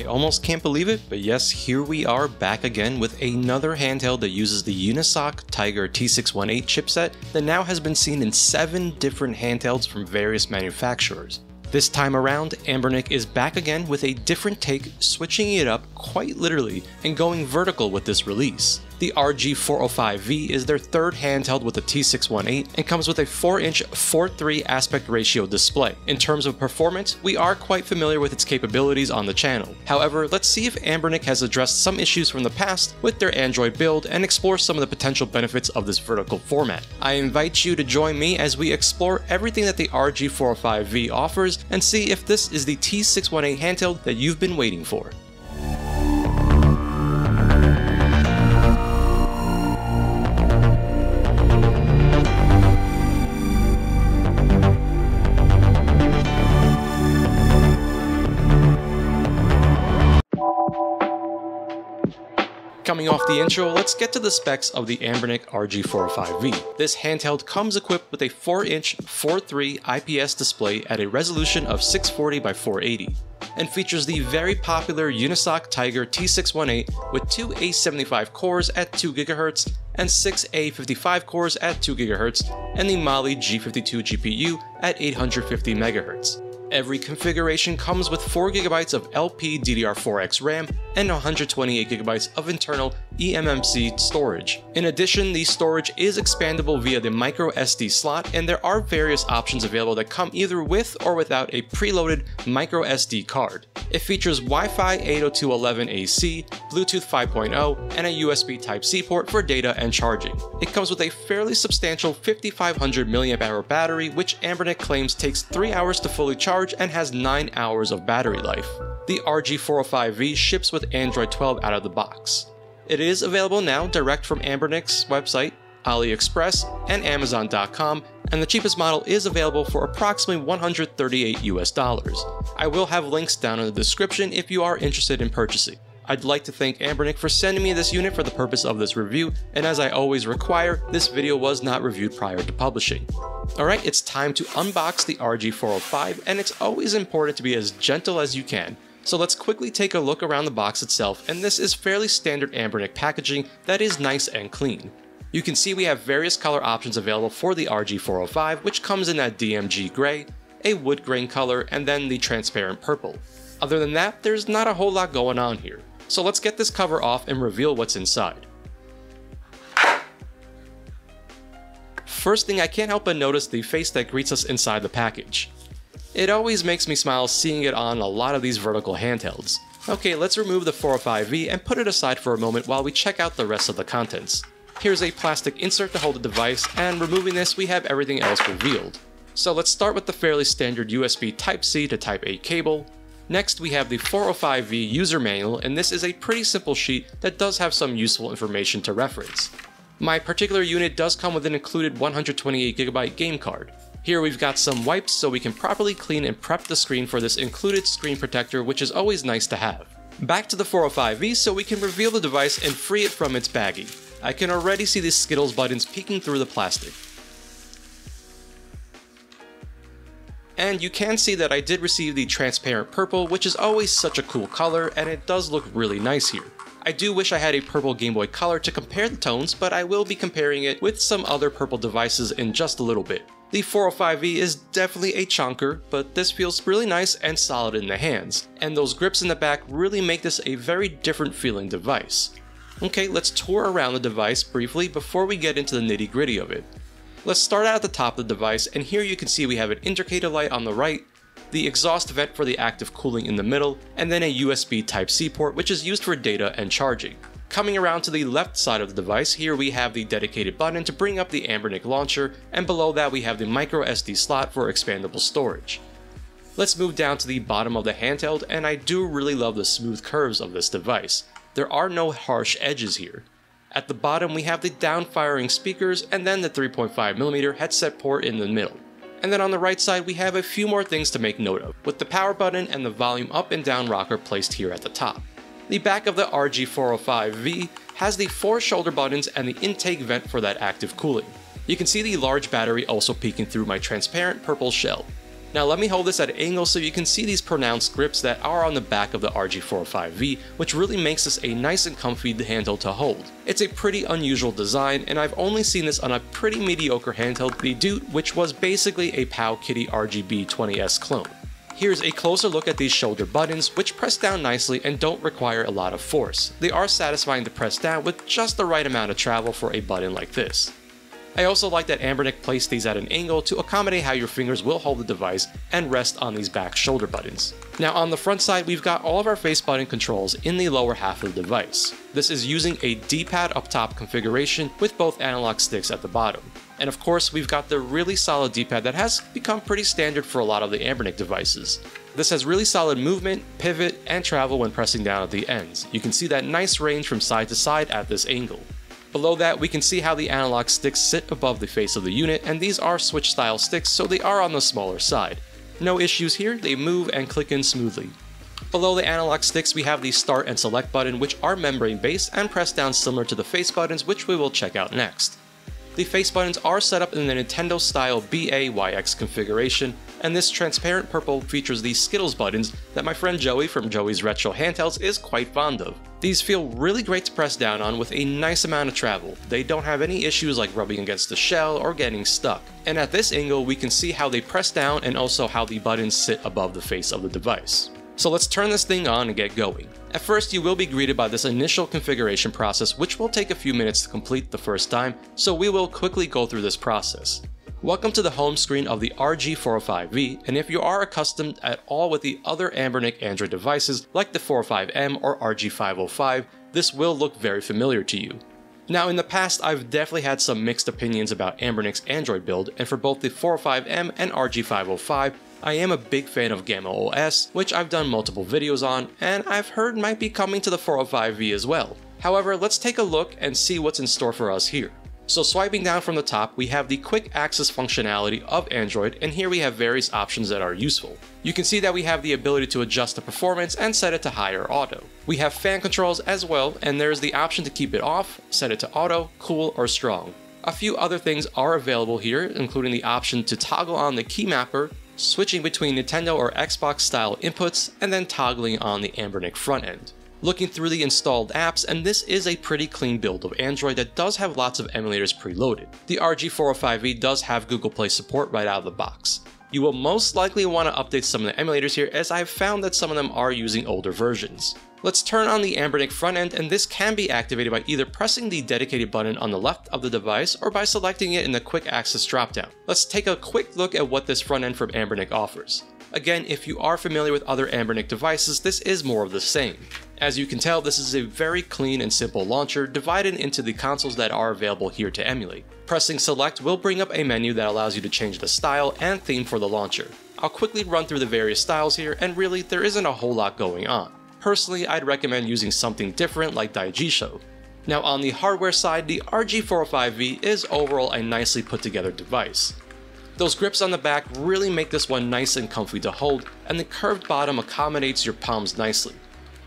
I almost can't believe it, but yes, here we are back again with another handheld that uses the Unisoc Tiger T618 chipset that now has been seen in 7 different handhelds from various manufacturers. This time around, Anbernic is back again with a different take, switching it up quite literally and going vertical with this release. The RG405V is their third handheld with the T618 and comes with a 4-inch 4:3 aspect ratio display. In terms of performance, we are quite familiar with its capabilities on the channel. However, let's see if Anbernic has addressed some issues from the past with their Android build and explore some of the potential benefits of this vertical format. I invite you to join me as we explore everything that the RG405V offers and see if this is the T618 handheld that you've been waiting for. Coming off the intro, let's get to the specs of the Anbernic RG405V. This handheld comes equipped with a 4-inch 4.3 IPS display at a resolution of 640 by 480 and features the very popular Unisoc Tiger T618 with two A75 cores at 2 GHz and 6 A55 cores at 2 GHz and the Mali G52 GPU at 850 MHz. Every configuration comes with 4GB of LPDDR4X RAM and 128GB of internal eMMC storage. In addition, the storage is expandable via the microSD slot and there are various options available that come either with or without a preloaded microSD card. It features Wi-Fi 802.11ac, Bluetooth 5.0, and a USB Type-C port for data and charging. It comes with a fairly substantial 5500 mAh battery which Anbernic claims takes 3 hours to fully charge and has 9 hours of battery life. The RG405V ships with Android 12 out of the box. It is available now direct from Anbernic's website, AliExpress, and Amazon.com, and the cheapest model is available for approximately 138 US dollars. I will have links down in the description if you are interested in purchasing. I'd like to thank Anbernic for sending me this unit for the purpose of this review, and as I always require, this video was not reviewed prior to publishing. Alright, it's time to unbox the RG405, and it's always important to be as gentle as you can. So let's quickly take a look around the box itself, and this is fairly standard Anbernic packaging that is nice and clean. You can see we have various color options available for the RG405, which comes in that DMG gray, a wood grain color, and then the transparent purple. Other than that, there's not a whole lot going on here. So let's get this cover off and reveal what's inside. First thing I can't help but notice the face that greets us inside the package. It always makes me smile seeing it on a lot of these vertical handhelds. Okay, let's remove the 405V and put it aside for a moment while we check out the rest of the contents. Here's a plastic insert to hold the device, and removing this we have everything else revealed. So let's start with the fairly standard USB Type-C to Type-A cable. Next we have the 405V user manual, and this is a pretty simple sheet that does have some useful information to reference. My particular unit does come with an included 128GB game card. Here we've got some wipes so we can properly clean and prep the screen for this included screen protector which is always nice to have. Back to the 405V so we can reveal the device and free it from its baggie. I can already see the Skittles buttons peeking through the plastic. And you can see that I did receive the transparent purple, which is always such a cool color, and it does look really nice here. I do wish I had a purple Game Boy Color to compare the tones, but I will be comparing it with some other purple devices in just a little bit. The 405V is definitely a chunker, but this feels really nice and solid in the hands, and those grips in the back really make this a very different feeling device. Okay, let's tour around the device briefly before we get into the nitty gritty of it. Let's start out at the top of the device, and here you can see we have an indicator light on the right, the exhaust vent for the active cooling in the middle, and then a USB Type-C port which is used for data and charging. Coming around to the left side of the device, here we have the dedicated button to bring up the Anbernic launcher, and below that we have the microSD slot for expandable storage. Let's move down to the bottom of the handheld, and I do really love the smooth curves of this device there are no harsh edges here. At the bottom we have the down-firing speakers and then the 3.5mm headset port in the middle. And then on the right side we have a few more things to make note of, with the power button and the volume up and down rocker placed here at the top. The back of the RG405V has the four shoulder buttons and the intake vent for that active cooling. You can see the large battery also peeking through my transparent purple shell. Now let me hold this at an angle so you can see these pronounced grips that are on the back of the RG405V, which really makes this a nice and comfy handle to hold. It's a pretty unusual design, and I've only seen this on a pretty mediocre handheld, the Doot, which was basically a Powkiddy RGB20S clone. Here's a closer look at these shoulder buttons, which press down nicely and don't require a lot of force. They are satisfying to press down with just the right amount of travel for a button like this. I also like that Anbernic placed these at an angle to accommodate how your fingers will hold the device and rest on these back shoulder buttons. Now on the front side, we've got all of our face button controls in the lower half of the device. This is using a D-pad up top configuration with both analog sticks at the bottom. And of course, we've got the really solid D-pad that has become pretty standard for a lot of the Anbernic devices. This has really solid movement, pivot, and travel when pressing down at the ends. You can see that nice range from side to side at this angle. Below that, we can see how the analog sticks sit above the face of the unit, and these are switch style sticks, so they are on the smaller side. No issues here, they move and click in smoothly. Below the analog sticks, we have the start and select button, which are membrane based and press down similar to the face buttons, which we will check out next. The face buttons are set up in the Nintendo style BAYX configuration, and this transparent purple features the Skittles buttons that my friend Joey from Joey's Retro Handhelds is quite fond of. These feel really great to press down on with a nice amount of travel. They don't have any issues like rubbing against the shell or getting stuck. And at this angle, we can see how they press down and also how the buttons sit above the face of the device. So let's turn this thing on and get going. At first, you will be greeted by this initial configuration process, which will take a few minutes to complete the first time, so we will quickly go through this process. Welcome to the home screen of the RG405V, and if you are accustomed at all with the other Anbernic Android devices like the 405M or RG505, this will look very familiar to you. Now in the past, I've definitely had some mixed opinions about Anbernic's Android build, and for both the 405M and RG505, I am a big fan of Gamma OS, which I've done multiple videos on, and I've heard might be coming to the 405V as well. However, let's take a look and see what's in store for us here. So swiping down from the top, we have the quick access functionality of Android, and here we have various options that are useful. You can see that we have the ability to adjust the performance and set it to higher auto. We have fan controls as well, and there's the option to keep it off, set it to auto, cool, or strong. A few other things are available here, including the option to toggle on the key mapper, switching between Nintendo or Xbox style inputs, and then toggling on the Anbernic front end looking through the installed apps, and this is a pretty clean build of Android that does have lots of emulators preloaded. The RG405V does have Google Play support right out of the box. You will most likely want to update some of the emulators here as I've found that some of them are using older versions. Let's turn on the Anbernic front end and this can be activated by either pressing the dedicated button on the left of the device or by selecting it in the quick access dropdown. Let's take a quick look at what this front end from Anbernic offers. Again, if you are familiar with other Anbernic devices, this is more of the same. As you can tell, this is a very clean and simple launcher divided into the consoles that are available here to emulate. Pressing select will bring up a menu that allows you to change the style and theme for the launcher. I'll quickly run through the various styles here and really there isn't a whole lot going on. Personally, I'd recommend using something different like Daijisho. Now on the hardware side, the RG405V is overall a nicely put together device. Those grips on the back really make this one nice and comfy to hold, and the curved bottom accommodates your palms nicely.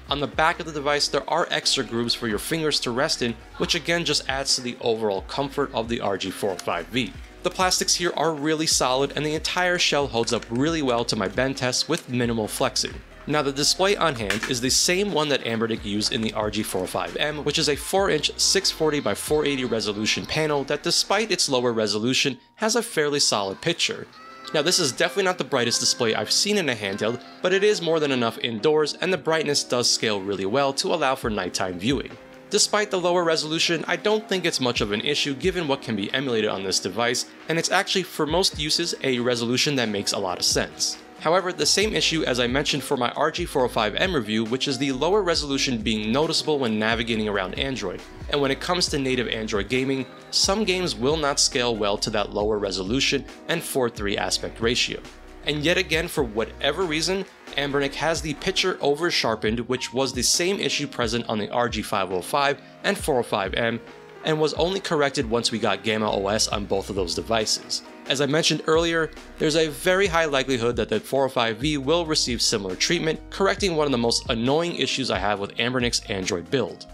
On the back of the device, there are extra grooves for your fingers to rest in, which again just adds to the overall comfort of the RG405V. The plastics here are really solid and the entire shell holds up really well to my bend test with minimal flexing. Now the display on hand is the same one that Anbernic used in the RG45M, which is a 4-inch 640x480 resolution panel that despite its lower resolution has a fairly solid picture. Now this is definitely not the brightest display I've seen in a handheld, but it is more than enough indoors and the brightness does scale really well to allow for nighttime viewing. Despite the lower resolution, I don't think it's much of an issue given what can be emulated on this device, and it's actually for most uses a resolution that makes a lot of sense. However, the same issue as I mentioned for my RG405M review, which is the lower resolution being noticeable when navigating around Android. And when it comes to native Android gaming, some games will not scale well to that lower resolution and 4:3 aspect ratio. And yet again, for whatever reason, Anbernic has the picture over sharpened, which was the same issue present on the RG505 and 405M, and was only corrected once we got Gamma OS on both of those devices. As I mentioned earlier, there's a very high likelihood that the 405V will receive similar treatment, correcting one of the most annoying issues I have with Anbernic's Android build.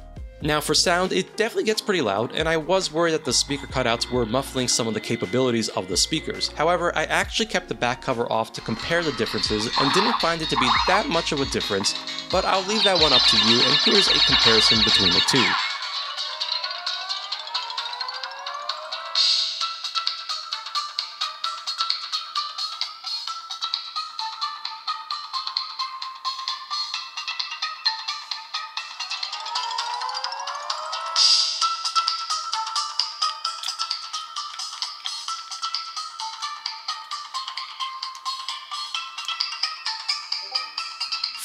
Now for sound, it definitely gets pretty loud, and I was worried that the speaker cutouts were muffling some of the capabilities of the speakers. However, I actually kept the back cover off to compare the differences and didn't find it to be that much of a difference, but I'll leave that one up to you and here's a comparison between the two.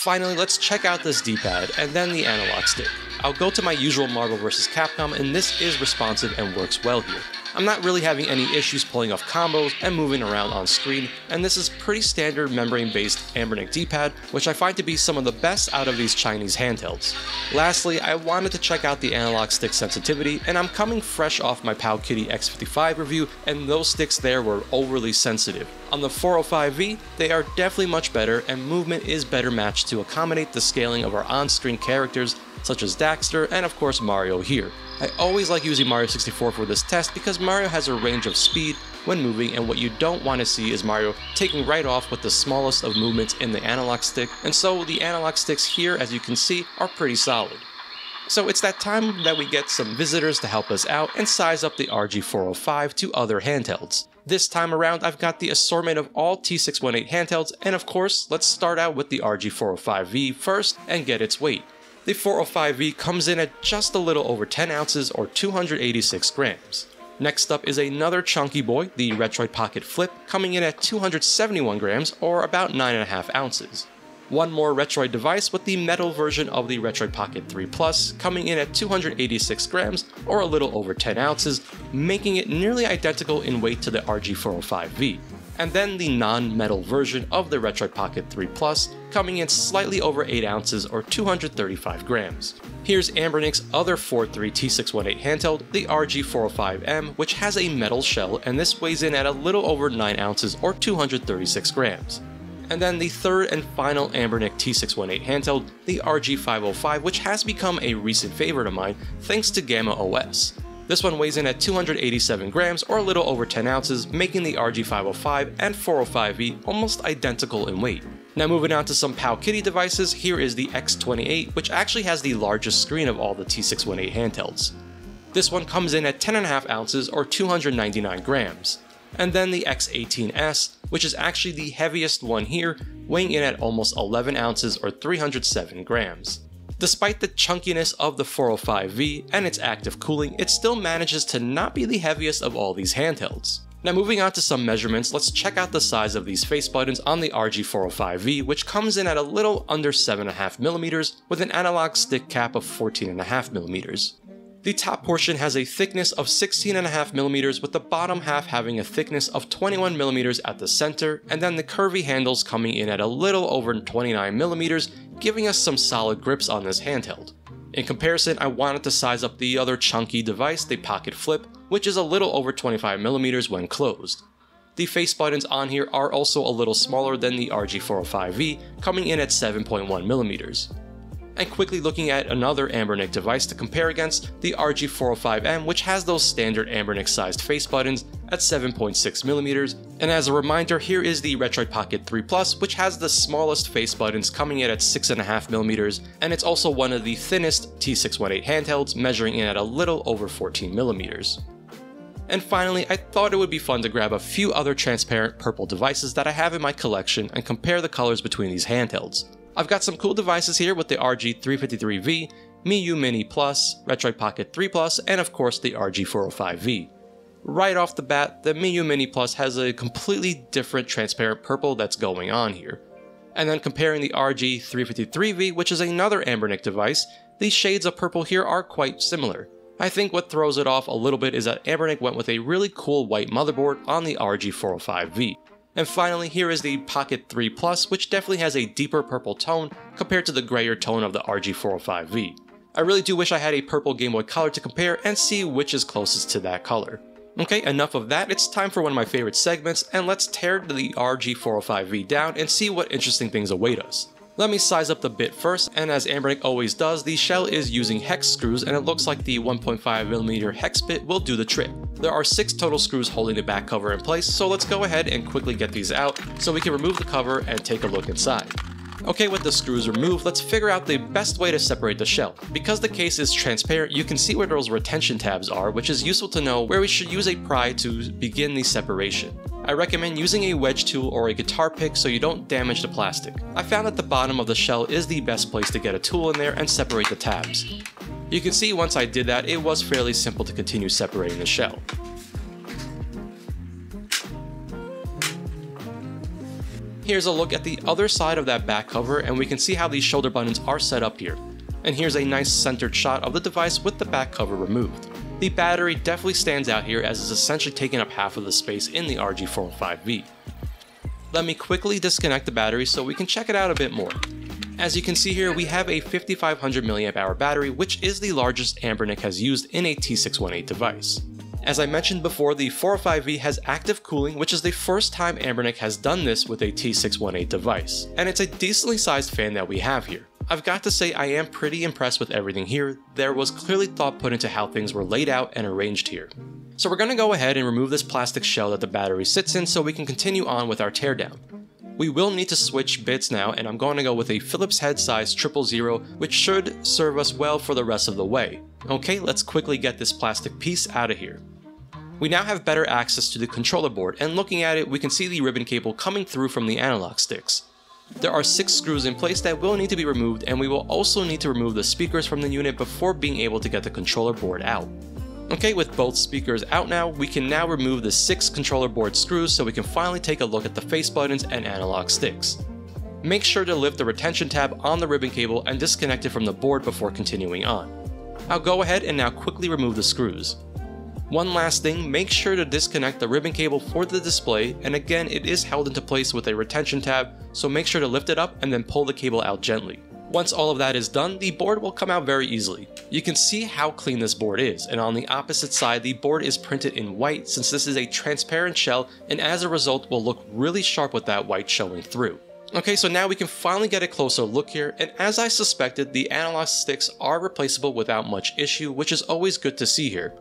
Finally, let's check out this D-pad and then the analog stick. I'll go to my usual Marvel vs. Capcom and this is responsive and works well here. I'm not really having any issues pulling off combos and moving around on screen, and this is pretty standard membrane-based Anbernic D-pad, which I find to be some of the best out of these Chinese handhelds. Lastly, I wanted to check out the analog stick sensitivity, and I'm coming fresh off my Powkiddy X55 review, and those sticks there were overly sensitive. On the 405V, they are definitely much better, and movement is better matched to accommodate the scaling of our on-screen characters, such as Daxter and of course Mario here. I always like using Mario 64 for this test because Mario has a range of speed when moving and what you don't want to see is Mario taking right off with the smallest of movements in the analog stick and so the analog sticks here as you can see are pretty solid. So it's that time that we get some visitors to help us out and size up the RG405 to other handhelds. This time around I've got the assortment of all T618 handhelds and of course let's start out with the RG405V first and get its weight the 405V comes in at just a little over 10 ounces or 286 grams. Next up is another chunky boy, the Retroid Pocket Flip, coming in at 271 grams or about 9.5 ounces. One more Retroid device with the metal version of the Retroid Pocket 3 Plus, coming in at 286 grams or a little over 10 ounces, making it nearly identical in weight to the RG405V and then the non-metal version of the Retroid Pocket 3 Plus, coming in slightly over 8 ounces or 235 grams. Here's Anbernic's other 4.3 T618 handheld, the RG405M, which has a metal shell and this weighs in at a little over 9 ounces or 236 grams. And then the third and final Anbernic T618 handheld, the RG505, which has become a recent favorite of mine thanks to Gamma OS. This one weighs in at 287 grams or a little over 10 ounces, making the RG505 and 405V almost identical in weight. Now moving on to some Powkiddy devices, here is the X28, which actually has the largest screen of all the T618 handhelds. This one comes in at 10.5 ounces or 299 grams. And then the X18S, which is actually the heaviest one here, weighing in at almost 11 ounces or 307 grams. Despite the chunkiness of the 405V and its active cooling, it still manages to not be the heaviest of all these handhelds. Now moving on to some measurements, let's check out the size of these face buttons on the RG405V, which comes in at a little under 7.5mm with an analog stick cap of 14.5mm. The top portion has a thickness of 16.5mm with the bottom half having a thickness of 21mm at the center, and then the curvy handles coming in at a little over 29mm giving us some solid grips on this handheld. In comparison, I wanted to size up the other chunky device, the Pocket Flip, which is a little over 25mm when closed. The face buttons on here are also a little smaller than the RG405V, coming in at 7.1mm and quickly looking at another Anbernic device to compare against, the RG405M which has those standard Anbernic sized face buttons at 7.6mm, and as a reminder here is the Retroid Pocket 3 Plus which has the smallest face buttons coming in at 6.5mm, and it's also one of the thinnest T618 handhelds measuring in at a little over 14mm. And finally, I thought it would be fun to grab a few other transparent purple devices that I have in my collection and compare the colors between these handhelds. I've got some cool devices here with the RG353V, Miyoo Mini Plus, Retroid Pocket 3 Plus, and of course the RG405V. Right off the bat, the Miyoo Mini Plus has a completely different transparent purple that's going on here. And then comparing the RG353V, which is another Anbernic device, these shades of purple here are quite similar. I think what throws it off a little bit is that Anbernic went with a really cool white motherboard on the RG405V. And finally, here is the Pocket 3 Plus, which definitely has a deeper purple tone compared to the grayer tone of the RG405V. I really do wish I had a purple Game Boy Color to compare and see which is closest to that color. Okay, enough of that, it's time for one of my favorite segments, and let's tear the RG405V down and see what interesting things await us. Let me size up the bit first, and as Anbernic always does, the shell is using hex screws and it looks like the 1.5mm hex bit will do the trick. There are 6 total screws holding the back cover in place, so let's go ahead and quickly get these out so we can remove the cover and take a look inside. Okay, with the screws removed, let's figure out the best way to separate the shell. Because the case is transparent, you can see where those retention tabs are, which is useful to know where we should use a pry to begin the separation. I recommend using a wedge tool or a guitar pick so you don't damage the plastic. I found that the bottom of the shell is the best place to get a tool in there and separate the tabs. You can see once I did that, it was fairly simple to continue separating the shell. Here's a look at the other side of that back cover and we can see how these shoulder buttons are set up here. And here's a nice centered shot of the device with the back cover removed. The battery definitely stands out here as it's essentially taking up half of the space in the RG405V. Let me quickly disconnect the battery so we can check it out a bit more. As you can see here, we have a 5500 mAh battery, which is the largest Anbernic has used in a T618 device. As I mentioned before, the 405V has active cooling, which is the first time Anbernic has done this with a T618 device, and it's a decently sized fan that we have here. I've got to say I am pretty impressed with everything here, there was clearly thought put into how things were laid out and arranged here. So we're going to go ahead and remove this plastic shell that the battery sits in so we can continue on with our teardown. We will need to switch bits now and I'm going to go with a Phillips head size 000 which should serve us well for the rest of the way. Okay, let's quickly get this plastic piece out of here. We now have better access to the controller board, and looking at it, we can see the ribbon cable coming through from the analog sticks. There are 6 screws in place that will need to be removed, and we will also need to remove the speakers from the unit before being able to get the controller board out. Okay, with both speakers out now, we can now remove the 6 controller board screws so we can finally take a look at the face buttons and analog sticks. Make sure to lift the retention tab on the ribbon cable and disconnect it from the board before continuing on. I'll go ahead and now quickly remove the screws. One last thing, make sure to disconnect the ribbon cable for the display, and again it is held into place with a retention tab, so make sure to lift it up and then pull the cable out gently. Once all of that is done, the board will come out very easily. You can see how clean this board is, and on the opposite side the board is printed in white since this is a transparent shell and as a result will look really sharp with that white showing through. Okay, so now we can finally get a closer look here, and as I suspected, the analog sticks are replaceable without much issue, which is always good to see here.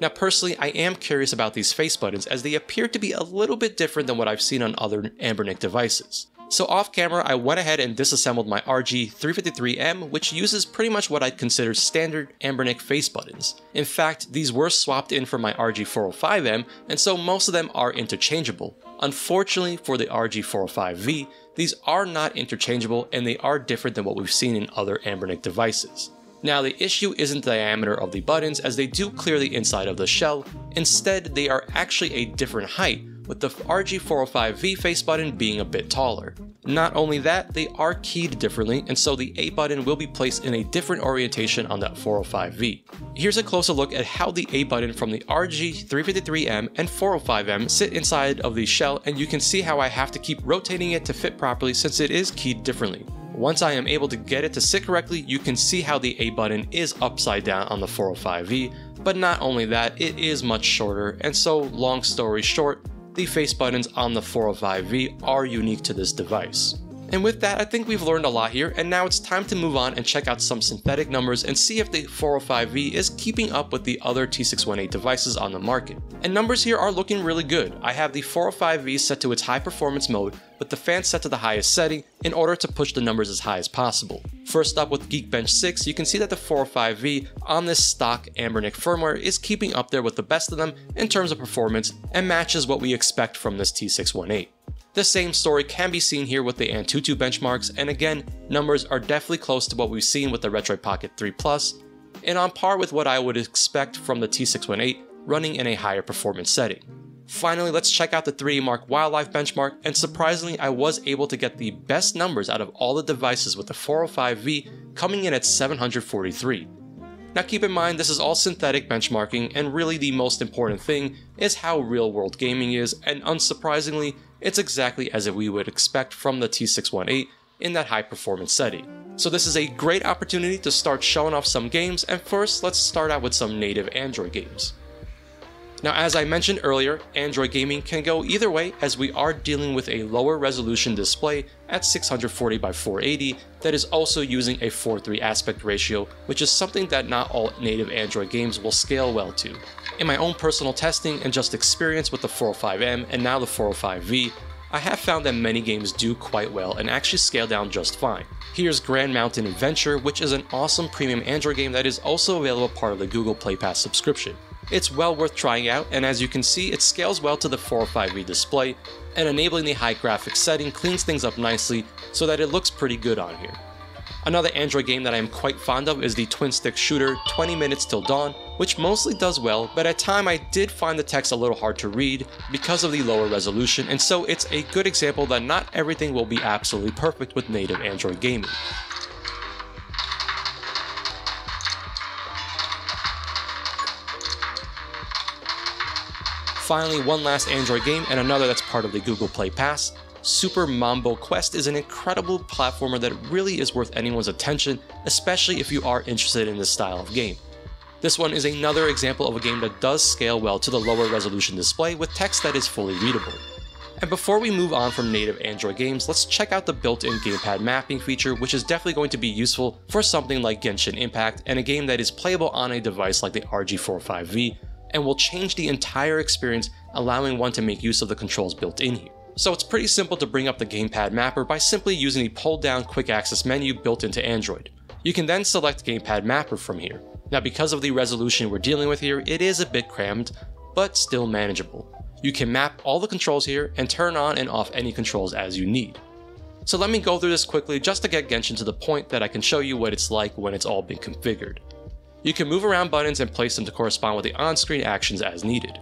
Now personally, I am curious about these face buttons as they appear to be a little bit different than what I've seen on other Anbernic devices. So off camera, I went ahead and disassembled my RG353M, which uses pretty much what I'd consider standard Anbernic face buttons. In fact, these were swapped in for my RG405M, and so most of them are interchangeable. Unfortunately for the RG405V, these are not interchangeable and they are different than what we've seen in other Anbernic devices. Now the issue isn't the diameter of the buttons as they do clear the inside of the shell, instead they are actually a different height, with the RG405V face button being a bit taller. Not only that, they are keyed differently, and so the A button will be placed in a different orientation on that 405V. Here's a closer look at how the A button from the RG353M and 405M sit inside of the shell, and you can see how I have to keep rotating it to fit properly since it is keyed differently. Once I am able to get it to sit correctly, you can see how the A button is upside down on the 405V, but not only that, it is much shorter, and so long story short, the face buttons on the 405V are unique to this device. And with that, I think we've learned a lot here, and now it's time to move on and check out some synthetic numbers and see if the 405V is keeping up with the other T618 devices on the market. And numbers here are looking really good. I have the 405V set to its high performance mode, with the fan set to the highest setting in order to push the numbers as high as possible. First up with Geekbench 6, you can see that the 405V on this stock Anbernic firmware is keeping up there with the best of them in terms of performance and matches what we expect from this T618. The same story can be seen here with the Antutu benchmarks, and again, numbers are definitely close to what we've seen with the Retroid Pocket 3 Plus, and on par with what I would expect from the T618 running in a higher performance setting. Finally, let's check out the 3D Mark Wildlife benchmark, and surprisingly, I was able to get the best numbers out of all the devices with the 405V coming in at 743. Now keep in mind this is all synthetic benchmarking, and really the most important thing is how real world gaming is, and unsurprisingly, it's exactly as we would expect from the T618 in that high performance setting. So this is a great opportunity to start showing off some games, and first let's start out with some native Android games. Now, as I mentioned earlier, Android gaming can go either way as we are dealing with a lower resolution display at 640 by 480 that is also using a 4.3 aspect ratio, which is something that not all native Android games will scale well to. In my own personal testing and just experience with the 405M and now the 405V, I have found that many games do quite well and actually scale down just fine. Here's Grand Mountain Adventure, which is an awesome premium Android game that is also available part of the Google Play Pass subscription. It's well worth trying out, and as you can see, it scales well to the 405V display, and enabling the high graphics setting cleans things up nicely so that it looks pretty good on here. Another Android game that I am quite fond of is the twin stick shooter 20 Minutes Till Dawn, which mostly does well, but at time I did find the text a little hard to read because of the lower resolution, and so it's a good example that not everything will be absolutely perfect with native Android gaming. Finally, one last Android game and another that's part of the Google Play Pass. Super Mombo Quest is an incredible platformer that really is worth anyone's attention, especially if you are interested in this style of game. This one is another example of a game that does scale well to the lower resolution display with text that is fully readable. And before we move on from native Android games, let's check out the built-in gamepad mapping feature, which is definitely going to be useful for something like Genshin Impact and a game that is playable on a device like the RG45V, and will change the entire experience, allowing one to make use of the controls built in here. So it's pretty simple to bring up the gamepad mapper by simply using the pull down quick access menu built into Android. You can then select gamepad mapper from here. Now because of the resolution we're dealing with here, it is a bit crammed, but still manageable. You can map all the controls here and turn on and off any controls as you need. So let me go through this quickly just to get Genshin to the point that I can show you what it's like when it's all been configured. You can move around buttons and place them to correspond with the on-screen actions as needed.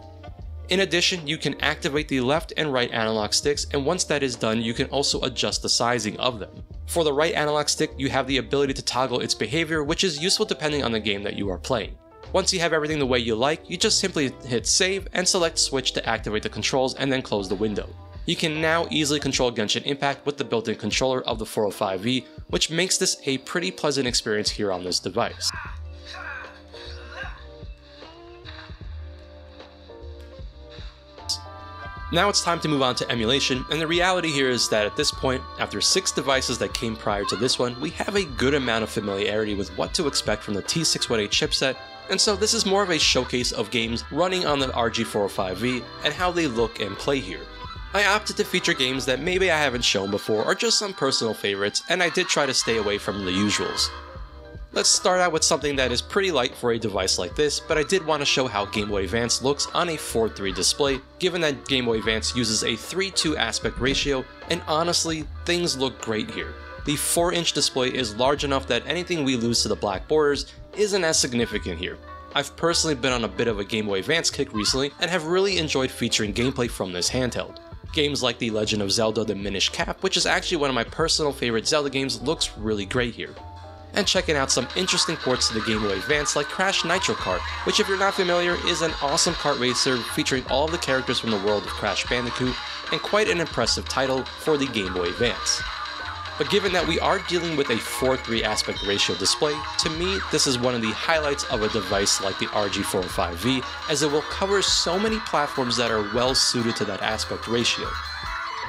In addition, you can activate the left and right analog sticks, and once that is done, you can also adjust the sizing of them. For the right analog stick, you have the ability to toggle its behavior, which is useful depending on the game that you are playing. Once you have everything the way you like, you just simply hit save and select switch to activate the controls and then close the window. You can now easily control Genshin Impact with the built-in controller of the 405V, which makes this a pretty pleasant experience here on this device. Now it's time to move on to emulation, and the reality here is that at this point, after 6 devices that came prior to this one, we have a good amount of familiarity with what to expect from the T618 chipset, and so this is more of a showcase of games running on the RG405V and how they look and play here. I opted to feature games that maybe I haven't shown before or just some personal favorites, and I did try to stay away from the usuals. Let's start out with something that is pretty light for a device like this, but I did want to show how Game Boy Advance looks on a 4.3 display, given that Game Boy Advance uses a 3.2 aspect ratio, and honestly, things look great here. The 4-inch display is large enough that anything we lose to the black borders isn't as significant here. I've personally been on a bit of a Game Boy Advance kick recently, and have really enjoyed featuring gameplay from this handheld. Games like The Legend of Zelda The Minish Cap, which is actually one of my personal favorite Zelda games, looks really great here and checking out some interesting ports to the Game Boy Advance like Crash Nitro Kart, which if you're not familiar is an awesome kart racer featuring all of the characters from the world of Crash Bandicoot, and quite an impressive title for the Game Boy Advance. But given that we are dealing with a 4-3 aspect ratio display, to me this is one of the highlights of a device like the RG405V as it will cover so many platforms that are well suited to that aspect ratio.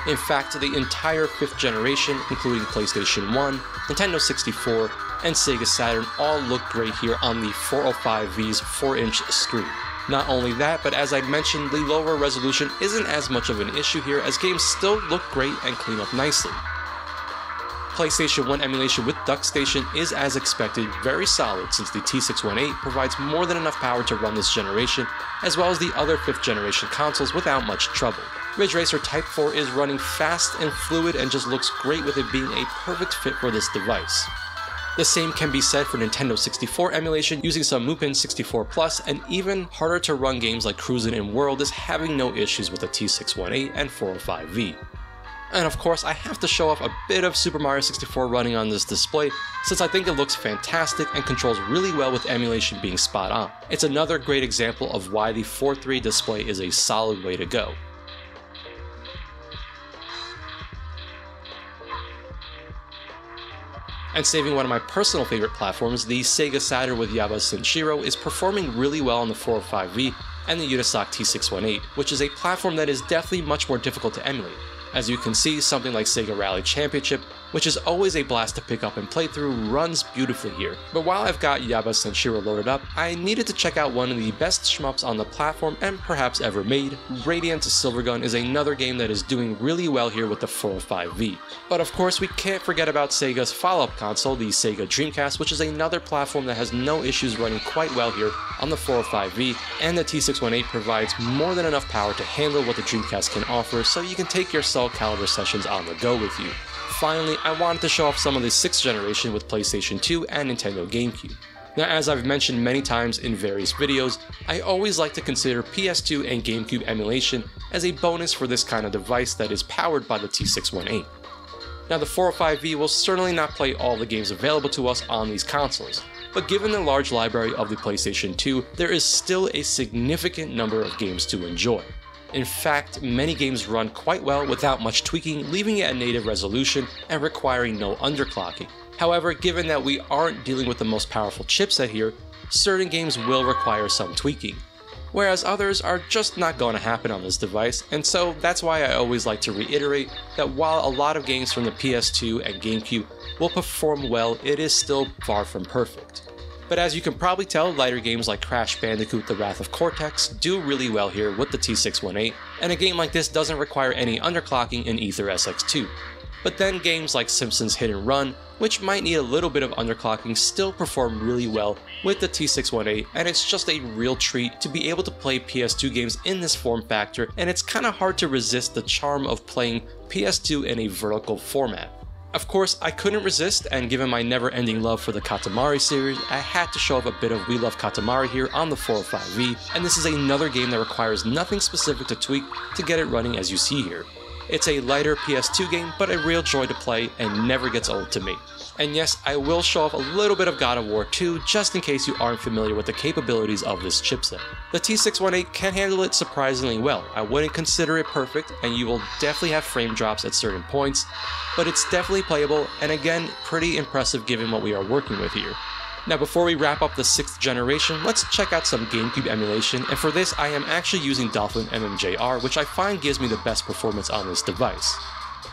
In fact, the entire 5th generation, including PlayStation 1, Nintendo 64, and Sega Saturn all look great here on the 405V's 4-inch screen. Not only that, but as I mentioned, the lower resolution isn't as much of an issue here as games still look great and clean up nicely. PlayStation 1 emulation with DuckStation is as expected very solid since the T618 provides more than enough power to run this generation, as well as the other 5th generation consoles without much trouble. Ridge Racer Type 4 is running fast and fluid and just looks great with it being a perfect fit for this device. The same can be said for Nintendo 64 emulation using some Mupen 64 Plus, and even harder to run games like Cruis'n and World is having no issues with the T618 and 405V. And of course, I have to show off a bit of Super Mario 64 running on this display, since I think it looks fantastic and controls really well with emulation being spot on. It's another great example of why the 4.3 display is a solid way to go. And saving one of my personal favorite platforms, the Sega Saturn with Yaba Sanshiro is performing really well on the 405V, and the Unisoc T618, which is a platform that is definitely much more difficult to emulate. As you can see, something like Sega Rally Championship, which is always a blast to pick up and play through, runs beautifully here. But while I've got Yaba Sanshiro loaded up, I needed to check out one of the best shmups on the platform and perhaps ever made. Radiant Silvergun is another game that is doing really well here with the 405V. But of course, we can't forget about Sega's follow-up console, the Sega Dreamcast, which is another platform that has no issues running quite well here on the 405V, and the T618 provides more than enough power to handle what the Dreamcast can offer, so you can take your Soul Calibur sessions on the go with you. Finally, I wanted to show off some of the 6th generation with PlayStation 2 and Nintendo GameCube. Now, as I've mentioned many times in various videos, I always like to consider PS2 and GameCube emulation as a bonus for this kind of device that is powered by the T618. Now, the 405V will certainly not play all the games available to us on these consoles, but given the large library of the PlayStation 2, there is still a significant number of games to enjoy. In fact, many games run quite well without much tweaking, leaving it at native resolution and requiring no underclocking. However, given that we aren't dealing with the most powerful chipset here, certain games will require some tweaking. Whereas others are just not going to happen on this device, and so that's why I always like to reiterate that while a lot of games from the PS2 and GameCube will perform well, it is still far from perfect. But as you can probably tell, lighter games like Crash Bandicoot The Wrath of Cortex do really well here with the T618, and a game like this doesn't require any underclocking in AetherSX2. But then games like Simpsons Hit and Run, which might need a little bit of underclocking, still perform really well with the T618, and it's just a real treat to be able to play PS2 games in this form factor, and it's kinda hard to resist the charm of playing PS2 in a vertical format. Of course, I couldn't resist, and given my never ending love for the Katamari series, I had to show off a bit of We Love Katamari here on the 405V, and this is another game that requires nothing specific to tweak to get it running as you see here. It's a lighter PS2 game, but a real joy to play and never gets old to me. And yes, I will show off a little bit of God of War 2 just in case you aren't familiar with the capabilities of this chipset. The T618 can handle it surprisingly well. I wouldn't consider it perfect, and you will definitely have frame drops at certain points, but it's definitely playable and again, pretty impressive given what we are working with here. Now before we wrap up the 6th generation, let's check out some GameCube emulation, and for this I am actually using Dolphin MMJR, which I find gives me the best performance on this device.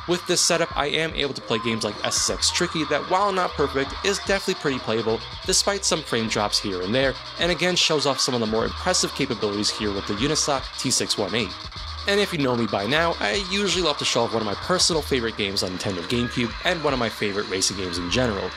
With this setup, I am able to play games like SSX Tricky that, while not perfect, is definitely pretty playable, despite some frame drops here and there, and again shows off some of the more impressive capabilities here with the Unisoc T618. And if you know me by now, I usually love to show off one of my personal favorite games on Nintendo GameCube, and one of my favorite racing games in general.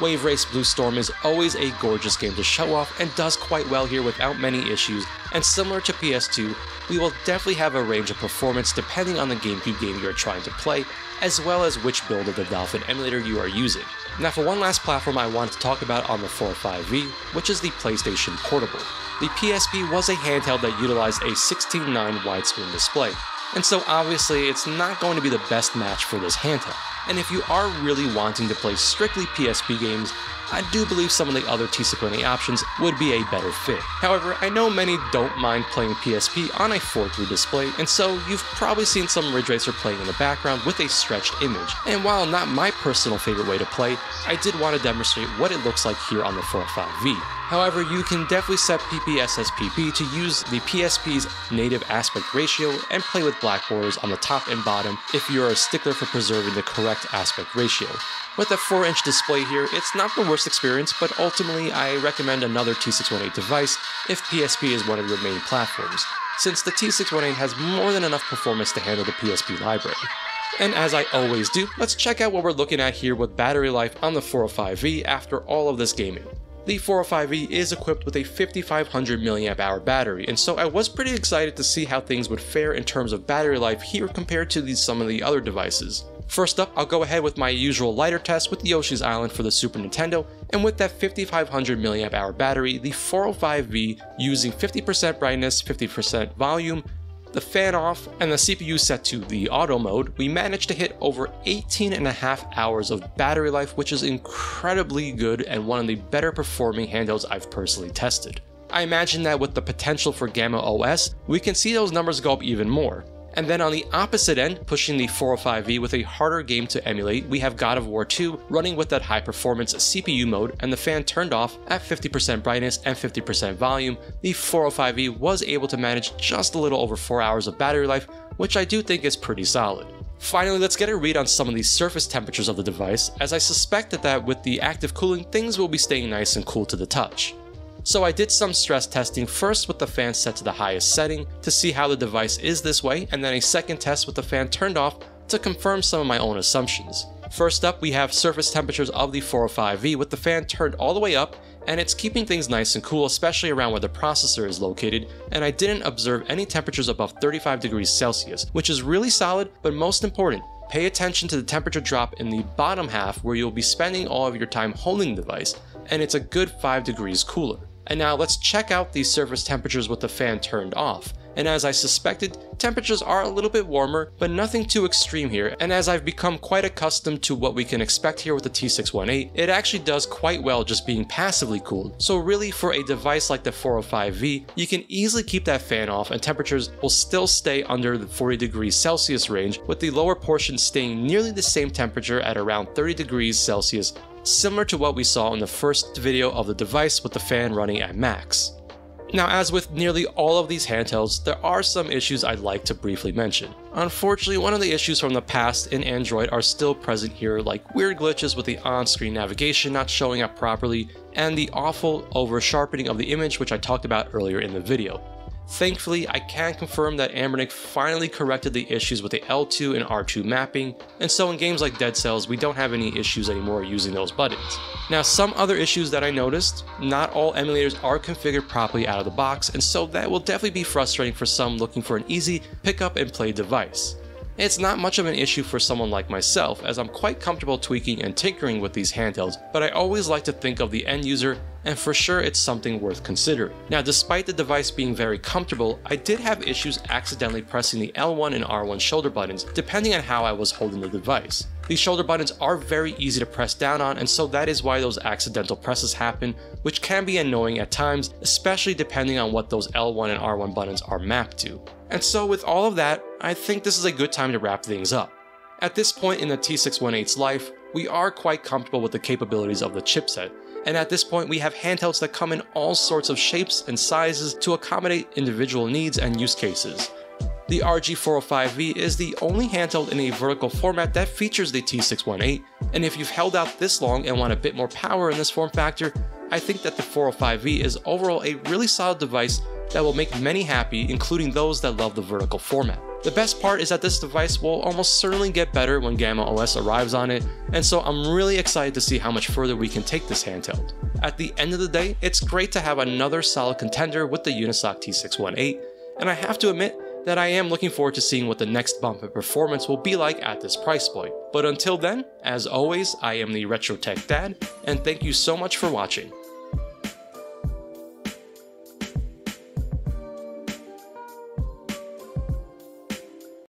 Wave Race Blue Storm is always a gorgeous game to show off and does quite well here without many issues, and similar to PS2, we will definitely have a range of performance depending on the GameCube game you are trying to play, as well as which build of the Dolphin emulator you are using. Now for one last platform I wanted to talk about on the 405V, which is the PlayStation Portable. The PSP was a handheld that utilized a 16:9 widescreen display, and so obviously it's not going to be the best match for this handheld. And if you are really wanting to play strictly PSP games, I do believe some of the other T618 options would be a better fit. However, I know many don't mind playing PSP on a 4-3 display, and so you've probably seen some Ridge Racer playing in the background with a stretched image. And while not my personal favorite way to play, I did want to demonstrate what it looks like here on the 405V. However, you can definitely set PPSSPP to use the PSP's native aspect ratio and play with black borders on the top and bottom if you're a stickler for preserving the correct aspect ratio. With a 4 inch display here, it's not the worst experience, but ultimately I recommend another T618 device if PSP is one of your main platforms, since the T618 has more than enough performance to handle the PSP library. And as I always do, let's check out what we're looking at here with battery life on the 405V after all of this gaming. The 405V is equipped with a 5500 mAh battery, and so I was pretty excited to see how things would fare in terms of battery life here compared to some of the other devices. First up, I'll go ahead with my usual lighter test with the Yoshi's Island for the Super Nintendo, and with that 5500 mAh battery, the 405V using 50% brightness, 50% volume, the fan off, and the CPU set to the auto mode, we managed to hit over 18 and a half hours of battery life, which is incredibly good and one of the better performing handhelds I've personally tested. I imagine that with the potential for Gamma OS, we can see those numbers go up even more. And then on the opposite end, pushing the 405V with a harder game to emulate, we have God of War 2 running with that high performance CPU mode and the fan turned off at 50% brightness and 50% volume. The 405V was able to manage just a little over 4 hours of battery life, which I do think is pretty solid. Finally, let's get a read on some of the surface temperatures of the device, as I suspected that with the active cooling, things will be staying nice and cool to the touch. So I did some stress testing first with the fan set to the highest setting to see how the device is this way, and then a second test with the fan turned off to confirm some of my own assumptions. First up, we have surface temperatures of the 405V with the fan turned all the way up, and it's keeping things nice and cool, especially around where the processor is located, and I didn't observe any temperatures above 35 degrees Celsius, which is really solid, but most important, pay attention to the temperature drop in the bottom half where you'll be spending all of your time holding the device, and it's a good 5 degrees cooler. And now let's check out these surface temperatures with the fan turned off. And as I suspected, temperatures are a little bit warmer, but nothing too extreme here, and as I've become quite accustomed to what we can expect here with the T618, it actually does quite well just being passively cooled. So really for a device like the 405V, you can easily keep that fan off and temperatures will still stay under the 40 degrees Celsius range, with the lower portion staying nearly the same temperature at around 30 degrees Celsius similar to what we saw in the first video of the device with the fan running at max. Now as with nearly all of these handhelds, there are some issues I'd like to briefly mention. Unfortunately, one of the issues from the past in Android are still present here like weird glitches with the on-screen navigation not showing up properly, and the awful over-sharpening of the image which I talked about earlier in the video. Thankfully, I can confirm that Anbernic finally corrected the issues with the L2 and R2 mapping, and so in games like Dead Cells, we don't have any issues anymore using those buttons. Now, some other issues that I noticed, not all emulators are configured properly out of the box, and so that will definitely be frustrating for some looking for an easy pick up and play device. It's not much of an issue for someone like myself, as I'm quite comfortable tweaking and tinkering with these handhelds, but I always like to think of the end user and for sure it's something worth considering. Now despite the device being very comfortable, I did have issues accidentally pressing the L1 and R1 shoulder buttons depending on how I was holding the device. These shoulder buttons are very easy to press down on and so that is why those accidental presses happen, which can be annoying at times, especially depending on what those L1 and R1 buttons are mapped to. And so with all of that, I think this is a good time to wrap things up. At this point in the T618's life, we are quite comfortable with the capabilities of the chipset, and at this point we have handhelds that come in all sorts of shapes and sizes to accommodate individual needs and use cases. The RG405V is the only handheld in a vertical format that features the T618, and if you've held out this long and want a bit more power in this form factor, I think that the 405V is overall a really solid device that will make many happy, including those that love the vertical format. The best part is that this device will almost certainly get better when Gamma OS arrives on it, and so I'm really excited to see how much further we can take this handheld. At the end of the day, it's great to have another solid contender with the Unisoc T618, and I have to admit that I am looking forward to seeing what the next bump in performance will be like at this price point. But until then, as always, I am the Retro Tech Dad, and thank you so much for watching.